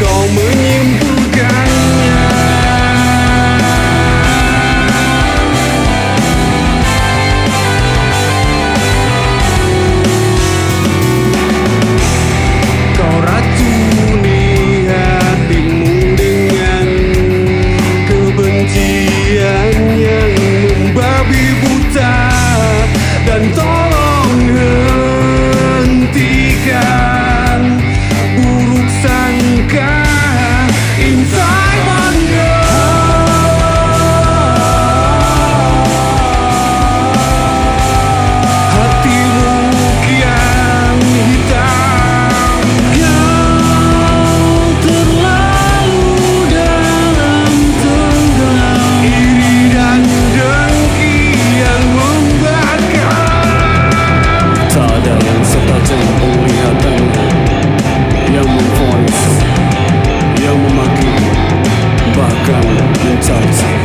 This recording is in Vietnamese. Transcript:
kau menyimpulkan sometimes.